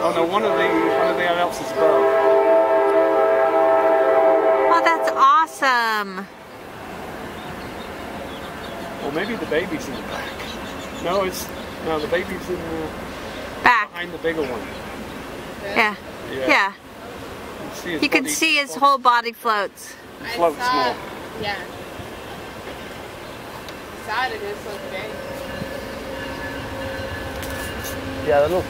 Oh no, one of the one of the adults is above. Oh, that's awesome. Well, maybe the baby's in the back. No, it's no, the baby's in the, Back. behind the bigger one. Yeah. Yeah. Yeah. You, see his can see his whole body floats. floats more. Yeah. Side it is. okay. Yeah, that little